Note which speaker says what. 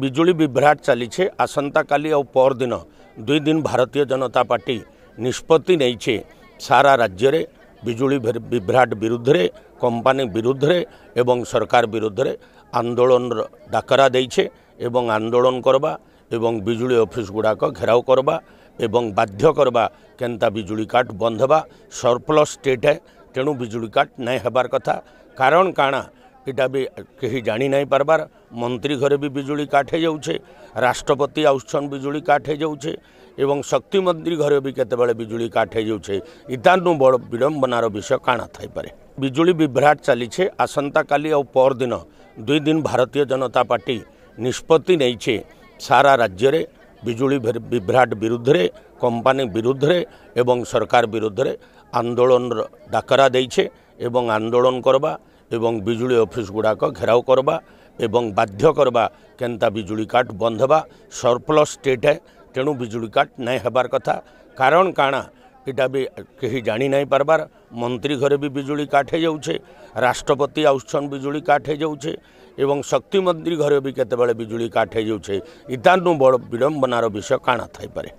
Speaker 1: ବିଜୁଳି ବିଭ୍ରାଟ ଚାଲିଛେ ଆସନ୍ତାକାଲି ଆଉ ପରଦିନ ଦୁଇ ଦିନ ଭାରତୀୟ ଜନତା ପାର୍ଟି ନିଷ୍ପତ୍ତି ନେଇଛେ ସାରା ରାଜ୍ୟରେ ବିଜୁଳି ବିଭ୍ରାଟ ବିରୁଦ୍ଧରେ কোম্পানি বিরুদ্ধে এবং সরকার বিরুদ্ধে আন্দোলন ডাকরা দেইছে এবং আন্দোলন করবা এবং বিজুলি অফিস গুড়াক ঘেরাও করবা এবং বাধ্য করবা কেনতা বিজুলি কাট বন্ধবা সরপ্লস স্টেট হে তেণু বিজুলি কাট নাই হবার কথা কারণ কাণা ଏଇଟା ବି କେହି ଜାଣି ନାହିଁ ପାର୍ବାର୍ ମନ୍ତ୍ରୀ ଘରେ ବି ବିଜୁଳି କାଟ୍ ହେଇଯାଉଛେ ରାଷ୍ଟ୍ରପତି ଆସୁଛନ୍ ବିଜୁଳି କାଟ୍ ହେଇଯାଉଛେ ଏବଂ ଶକ୍ତିମନ୍ତ୍ରୀ ଘରେ ବି କେତେବେଳେ ବିଜୁଳି କାଟ୍ ହେଇଯାଉଛେ ଇତାନୁ ବଡ଼ ବିଡ଼ମ୍ବନାର ବିଷୟ କାଣା ଥାଇପାରେ ବିଜୁଳି ବିଭ୍ରାଟ ଚାଲିଛେ ଆସନ୍ତାକାଲି ଆଉ ପରଦିନ ଦୁଇ ଦିନ ଭାରତୀୟ ଜନତା ପାର୍ଟି ନିଷ୍ପତ୍ତି ନେଇଛେ ସାରା ରାଜ୍ୟରେ ବିଜୁଳି ବିଭ୍ରାଟ ବିରୁଦ୍ଧରେ କମ୍ପାନୀ ବିରୁଦ୍ଧରେ ଏବଂ ସରକାର ବିରୁଦ୍ଧରେ ଆନ୍ଦୋଳନର ଡାକରା ଦେଇଛେ ଏବଂ ଆନ୍ଦୋଳନ করবা এবং ବିଜୁଳି ଅଫିସ୍ ଗୁଡ଼ାକ ଘେରାଉ କରବା ଏବଂ ବାଧ୍ୟ କରବା କେନ୍ତା ବିଜୁଳି କାଟ ବନ୍ଦ ହେବା ସରପ୍ଲସ୍ ଷ୍ଟେଟ୍ ହେ ତେଣୁ ବିଜୁଳି କାଟ ନାଇଁ ହେବାର କଥା କାରଣ କାଣା ଏଇଟା ବି କେହି ଜାଣି ନାହିଁ ପାର୍ବାର ମନ୍ତ୍ରୀ ଘରେ ବି ବିଜୁଳି କାଟ ହେଇଯାଉଛେ ରାଷ୍ଟ୍ରପତି ଆସୁଛନ୍ ବିଜୁଳି କାଟ ହେଇଯାଉଛେ ଏବଂ ଶକ୍ତି ମନ୍ତ୍ରୀ ଘରେ ବି କେତେବେଳେ ବିଜୁଳି କାଟ ହେଇଯାଉଛେ ଇତାନୁ ବଡ଼ ବିଡ଼ମ୍ବନାର ବିଷୟ କାଣା ଥାଇପାରେ